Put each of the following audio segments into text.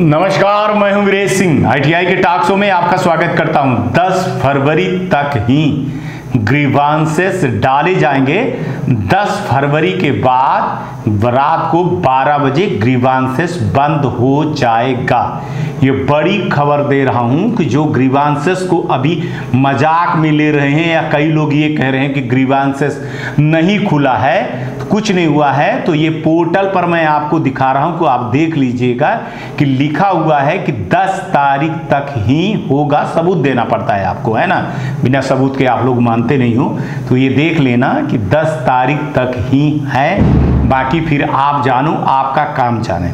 नमस्कार, मैं हूँ वीरेश सिंह। आईटीआई के टॉक शो में आपका स्वागत करता हूँ। 10 फरवरी तक ही ग्रीवांसेस डाले जाएँगे। 10 फरवरी के बाद रात को 12 बजे ग्रीवांसेस बंद हो जाएगा। ये बड़ी खबर दे रहा हूँ कि जो ग्रीवांसेस को अभी मज़ाक में ले रहे हैं या कई लोग ये कह रहे हैं कि ग्रीवांसेस नहीं खुला है, कुछ नहीं हुआ है तो ये पोर्टल पर मैं आपको दिखा रहा हूँ कि आप देख लीजिएगा कि लिखा हुआ है कि 10 तारीख तक ही होगा, सबूत देना पड़ता है आपको, है ना? बिना सबूत के आप लोग मानते नहीं हो तो ये देख लेना कि 10 तारीख तक ही है। बाकी फिर आप जानो, आपका काम जाने।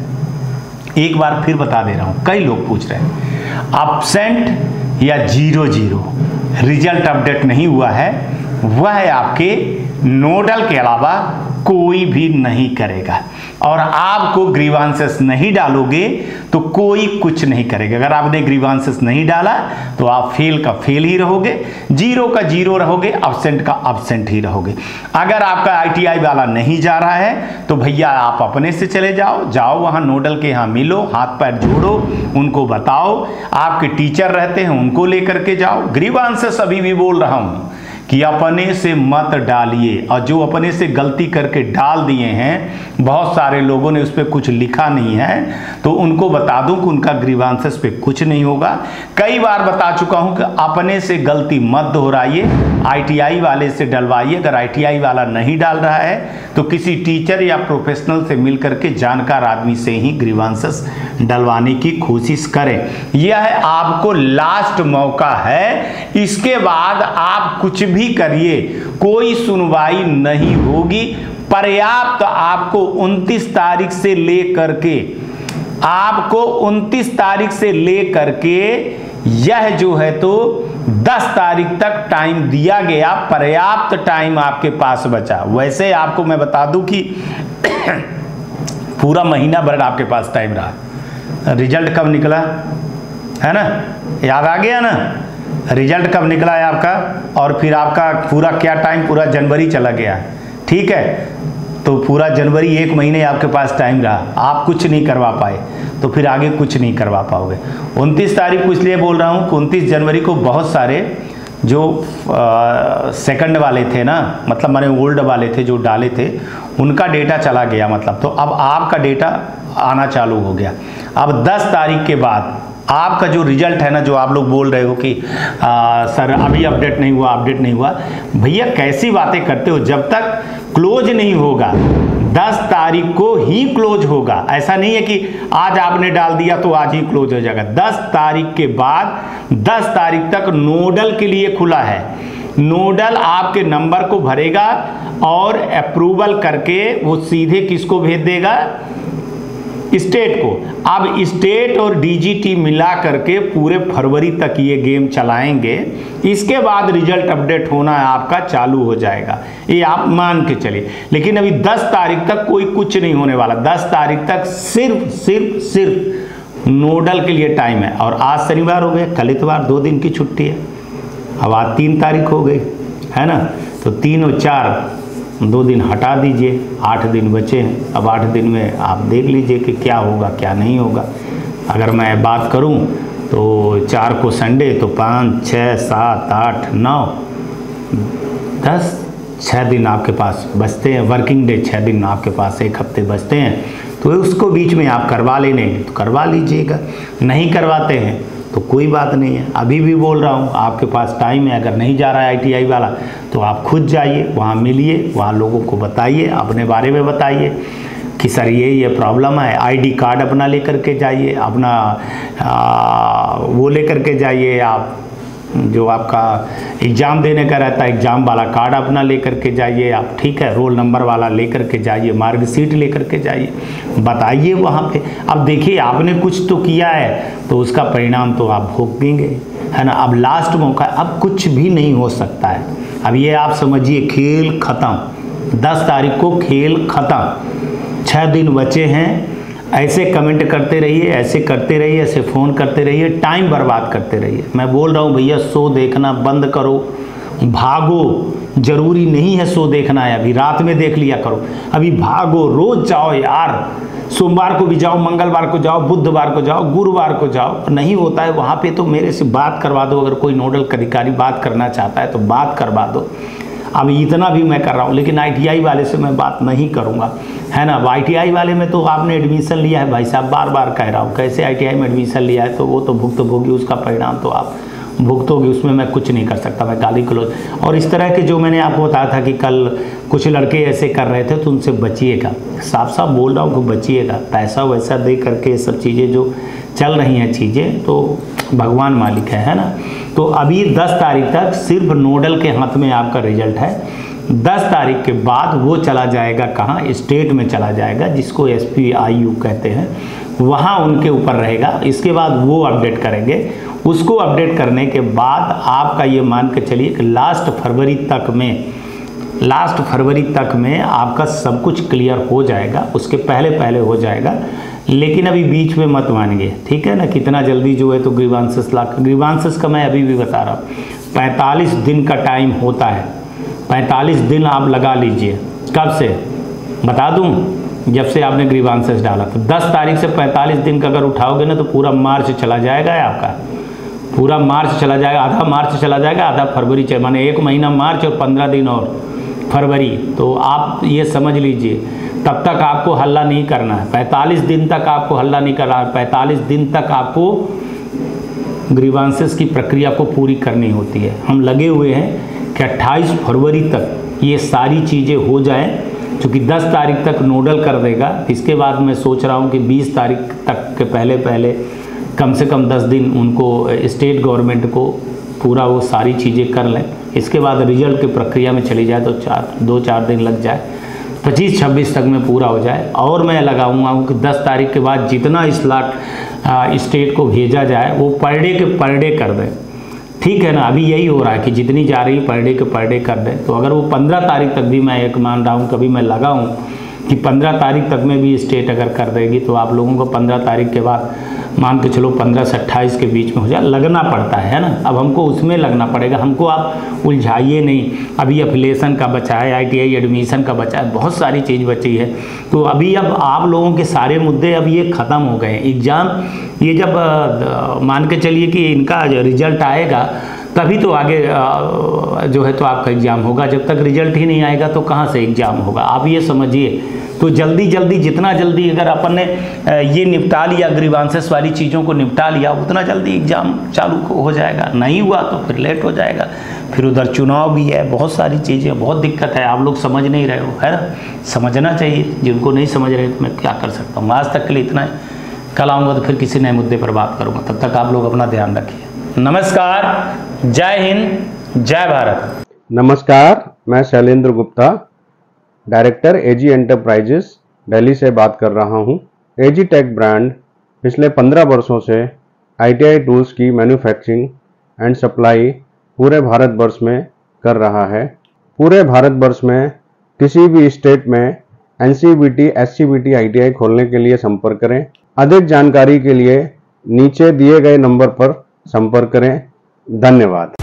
एक बार फिर बता दे रहा हूँ, कई लोग पूछ रहे हैं अपसेंट या ज़ीरो ज़ीरो रिज़ल्ट अपडेट नहीं हुआ है, वह है आपके नोडल के अलावा कोई भी नहीं करेगा। और आपको ग्रीवांसेस नहीं डालोगे तो कोई कुछ नहीं करेगा। अगर आपने ग्रीवांसेस नहीं डाला तो आप फेल का फेल ही रहोगे ज़ीरो का ज़ीरो रहोगे अब्सेंट का अब्सेंट ही रहोगे। अगर आपका आईटीआई वाला नहीं जा रहा है तो भैया आप अपने से चले जाओ जाओ वहाँ नोडल के यहाँ मिलो, हाथ पैर जोड़ो, उनको बताओ, आपके टीचर रहते हैं, उनको लेकर के जाओ। ग्रीवांसेस अभी भी बोल रहा हूँ। कि अपने से मत डालिए। और जो अपने से गलती करके डाल दिए हैं, बहुत सारे लोगों ने उस पर कुछ लिखा नहीं है। तो उनको बता दूँ कि उनका ग्रीवांसेस पे कुछ नहीं होगा। कई बार बता चुका हूँ कि अपने से गलती मत दोहराइए। आईटीआई वाले से डलवाइए। अगर आईटीआई वाला नहीं डाल रहा है तो किसी टीचर या प्रोफेशनल से मिल करके जानकार आदमी से ही ग्रीवांसेस डलवाने की कोशिश करें। यह है आपको लास्ट मौका है। इसके बाद आप कुछ भी करिए, कोई सुनवाई नहीं होगी। पर्याप्त आपको 29 तारीख से ले करके आपको 29 तारीख से ले करके यह जो है तो 10 तारीख तक टाइम दिया गया, पर्याप्त टाइम आपके पास बचा। वैसे आपको मैं बता दूँ कि पूरा महीना भर आपके पास टाइम रहा। रिज़ल्ट कब निकला? है ना? याद आ गया ना? रिज़ल्ट कब निकला है आपका? और फिर आपका पूरा क्या टाइम पूरा जनवरी चला गया? ठीक है? तो पूरा जनवरी एक महीने आपके पास टाइम रहा। आप कुछ नहीं करवा पाए तो फिर आगे कुछ नहीं करवा पाओगे। उनतीस तारीख को इसलिए बोल रहा हूँ कि उनतीस जनवरी को बहुत सारे जो सेकंड वाले थे ना मतलब मैंने ओल्ड वाले थे जो डाले थे, उनका डेटा चला गया मतलब। तो अब आपका डेटा आना चालू हो गया। अब 10 तारीख के बाद आपका जो रिज़ल्ट है ना जो आप लोग बोल रहे हो कि आ, सर अभी अपडेट नहीं हुआ अपडेट नहीं हुआ भैया कैसी बातें करते हो? जब तक क्लोज नहीं होगा 10 तारीख को ही क्लोज होगा। ऐसा नहीं है कि आज आपने डाल दिया तो आज ही क्लोज हो जाएगा। 10 तारीख के बाद 10 तारीख तक नोडल के लिए खुला है। नोडल आपके नंबर को भरेगा और अप्रूवल करके वो सीधे किसको भेज देगा? स्टेट को। अब स्टेट और डीजीटी मिला करके पूरे फरवरी तक ये गेम चलाएँगे। इसके बाद रिज़ल्ट अपडेट होना आपका चालू हो जाएगा। ये आप मान के चलिए। लेकिन अभी 10 तारीख तक कोई कुछ नहीं होने वाला। 10 तारीख तक सिर्फ़ सिर्फ़ सिर्फ़ नोडल के लिए टाइम है। और आज शनिवार हो गया। कल इतवार दो दिन की छुट्टी है। अब आज तीन तारीख हो गई। है ना? तो तीन और चार दो दिन हटा दीजिए, आठ दिन बचे हैं। अब आठ दिन में आप देख लीजिए कि क्या होगा, क्या नहीं होगा। अगर मैं बात करूँ तो चार को संडे तो पाँच छः सात, आठ, नौ, दस छः दिन आपके पास बचते हैं। वर्किंग डे छः दिन आपके पास, एक हफ़्ते बचते हैं। तो उसको बीच में आप करवा लेने तो करवा लीजिएगा। नहीं करवाते हैं तो कोई बात नहीं है। अभी भी बोल रहा हूँ आपके पास टाइम है अगर नहीं जा रहा है आईटीआई वाला तो आप खुद जाइए वहाँ मिलिए वहाँ लोगों को बताइए अपने बारे में बताइए कि सर ये ये प्रॉब्लम है। आईडी कार्ड अपना लेकर के जाइए अपना आ, वो लेकर के जाइए आप जो आपका एग्ज़ाम देने का रहता है, एग्ज़ाम वाला कार्ड अपना लेकर के जाइए, आप ठीक है, रोल नंबर वाला लेकर के जाइए मार्कशीट लेकर के जाइए, बताइए वहाँ पे। अब देखिए, आपने कुछ तो किया है तो उसका परिणाम तो आप भोगेंगे है ना? अब लास्ट मौका अब कुछ भी नहीं हो सकता है। अब ये आप समझिए, खेल ख़त्म, दस तारीख को खेल ख़त्म छः दिन बचे हैं ऐसे कमेंट करते रहिए, ऐसे करते रहिए, ऐसे फ़ोन करते रहिए टाइम बर्बाद करते रहिए। मैं बोल रहा हूँ, भैया, शो देखना बंद करो, भागो, ज़रूरी नहीं है शो देखना है अभी, रात में देख लिया करो। अभी भागो, रोज जाओ यार, सोमवार को भी जाओ, मंगलवार को जाओ, बुधवार को जाओ, गुरुवार को जाओ, नहीं होता है, वहाँ पे तो मेरे से बात करवा दो, अगर कोई नोडल अधिकारी बात करना चाहता है तो बात करवा दो। अब इतना भी मैं कर रहा हूँ, लेकिन आईटीआई वाले से मैं बात नहीं करूँगा। है ना? आईटीआई वाले में तो आपने एडमिशन लिया है, भाई साहब बार बार कह रहा हूँ, कैसे आईटीआई में एडमिशन लिया है? तो वो तो भुगत भोगी, उसका परिणाम तो आप भुगतोगे, उसमें मैं कुछ नहीं कर सकता, मैं गाली क्लोज और इस तरह के जो मैंने आपको बताया था कि कल कुछ लड़के ऐसे कर रहे थे तो उनसे बचिएगा। साफ़ साफ़ बोल रहा हूँ कि बचिएगा। पैसा वैसा दे करके सब चीज़ें जो चल रही हैं चीज़ें तो भगवान मालिक है है ना? तो अभी 10 तारीख तक सिर्फ़ नोडल के हाथ में आपका रिज़ल्ट है। 10 तारीख के बाद वो चला जाएगा कहाँ? स्टेट में चला जाएगा, जिसको एस पी आई यू कहते हैं। वहाँ उनके ऊपर रहेगा। इसके बाद वो अपडेट करेंगे। उसको अपडेट करने के बाद आपका ये मान के चलिए कि लास्ट फरवरी तक में लास्ट फरवरी तक में आपका सब कुछ क्लियर हो जाएगा, उसके पहले पहले हो जाएगा, लेकिन अभी बीच में मत मानिए, ठीक है ना? कितना जल्दी जो है तो ग्रीवांसस ला ग्रीवांसस का मैं अभी भी बता रहा हूँ। पैंतालीस दिन का टाइम होता है। पैंतालीस दिन आप लगा लीजिए। कब से? बता दूँ? जब से आपने ग्रीवांसस डाला तो 10 तारीख से 45 दिन का अगर उठाओगे ना तो पूरा मार्च चला जाएगा आपका। पूरा मार्च चला जाएगा, आधा मार्च चला जाएगा, आधा फरवरी चला माने एक महीना मार्च और पंद्रह दिन और फरवरी। तो आप ये समझ लीजिए, तब तक आपको हल्ला नहीं करना है। पैंतालीस दिन तक आपको हल्ला नहीं करना है। पैंतालीस दिन तक आपको ग्रीवांसेस की प्रक्रिया को पूरी करनी होती है। हम लगे हुए हैं कि 28 फरवरी तक ये सारी चीज़ें हो जाएँ क्योंकि 10 तारीख तक नोडल कर देगा। इसके बाद मैं सोच रहा हूँ कि 20 तारीख तक के पहले पहले कम से कम 10 दिन उनको स्टेट गवर्नमेंट को पूरा वो सारी चीज़ें कर लें। इसके बाद रिज़ल्ट की प्रक्रिया में चली जाए तो चार, दो चार दिन लग जाए। पच्चीस, छब्बीस तक में पूरा हो जाए। और मैं लगाऊँगा कि दस तारीख के बाद जितना स्लाट स्टेट को भेजा जाए, वो पर डे के पर डे कर दें। ठीक है ना? अभी यही हो रहा है कि जितनी जा रही पर डे के पर डे कर दें। तो अगर वो पंद्रह तारीख तक भी मैं एक मान रहा हूँ, कभी मैं लगाऊँ कि पंद्रह तारीख तक में भी स्टेट अगर कर देगी तो आप लोगों को पंद्रह तारीख के बाद मान के चलो पंद्रह से अट्ठाईस के बीच में हो जाए, लगना पड़ता है ना? अब हमको उसमें लगना पड़ेगा, हमको आप उलझाइए नहीं। अभी अफिलेशन का बचा है आईटीआई एडमिशन का बचा है बहुत सारी चीज़ बची है। तो अभी अब आप लोगों के सारे मुद्दे अब ये ख़त्म हो गए एग्ज़ाम, ये जब मान के चलिए कि इनका रिज़ल्ट आएगा, तभी तो आगे जो है तो आपका एग्ज़ाम होगा। जब तक रिज़ल्ट ही नहीं आएगा तो कहाँ से एग्ज़ाम होगा? आप ये समझिए। तो जल्दी जल्दी, जितना जल्दी अगर अपन ने ये निपटा लिया ग्रीवांसेस वाली चीज़ों को निपटा लिया, उतना जल्दी एग्ज़ाम चालू हो जाएगा। नहीं हुआ तो फिर लेट हो जाएगा। फिर उधर चुनाव भी है, बहुत सारी चीज़ें, बहुत दिक्कत है। आप लोग समझ नहीं रहे हो, है ना? समझना चाहिए। जिनको नहीं समझ रहे तो मैं क्या कर सकता हूँ? आज तक के लिए इतना है। कल आऊँगा तो फिर किसी नए मुद्दे पर बात करूँगा। तब तक आप लोग अपना ध्यान रखिए। नमस्कार। जय हिंद। जय भारत। नमस्कार, मैं Shailendra Gupta. Director AG enterprises Delhi से बात कर रहा हूँ। एजी टेक ब्रांड पिछले 15 वर्षों से आईटीआई टूल्स की मैन्युफैक्चरिंग एंड सप्लाई पूरे भारत वर्ष में कर रहा है। पूरे भारत वर्ष में किसी भी स्टेट में N C V T S C V T I T I खोलने के लिए संपर्क करें। अधिक जानकारी के लिए नीचे दिए गए नंबर पर संपर्क करें। धन्यवाद।